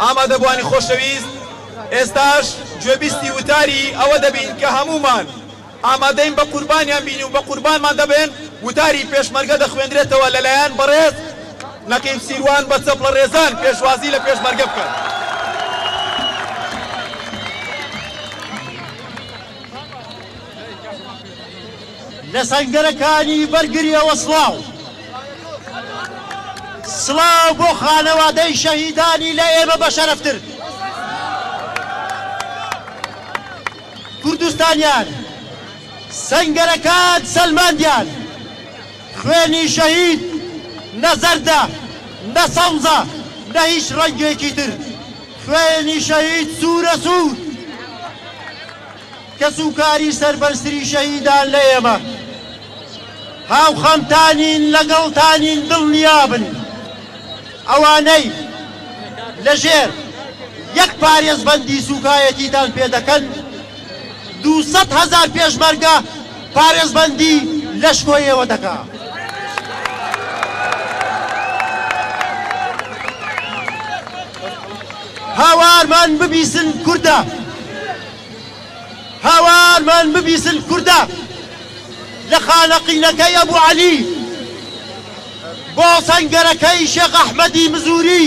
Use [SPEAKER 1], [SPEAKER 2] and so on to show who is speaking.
[SPEAKER 1] ئامادەبووانی خۆشەویست، ئێستاش گوێبیستی وتاری ئەوە دەبین کە هەموومان ئامادەین بە قوربانیان بین و بە قوربانمان دەبن. وتاری پێشمەرگە دەخوێندرێتەوە لەلایەن بەڕێز نەقیب سیروان، بە چەپڵەڕێزان پێشوازی لە پێشمەرگە بکەن.
[SPEAKER 2] لە سەنگەرەکانی بەرگریەوە سڵاو. سڵاو بۆ خانەوادەی شەهیدانی لە ئێمە بەشەرەفتر. کوردستانیان سەنگەرەکان سەلماندیان خوێنی شەهید نە زەردە نە سەوزە نە هیچ ڕەنگێکی تر خوێنی شەهید سوورە سوور. کەسوکاری سەربەرزترین شەهیدان لە ئێمە هاوخەمتانین لەگەڵتانین دڵنیابن ئەوانەی لەژێر یەک پارێزبەندی سوکایەتیتان پێ دەکەن دوو سەد هەزار پێشمەرگە پارێزبەندی لەشکۆی ئێوە دەکا. هاوارمان ببیسن کوردە. هاوارمان ببیسن کوردە لە خانەقینەکەی ئەبو عەلی بۆ سەنگەرەکەی شێخ ئەحمەدی مزوری.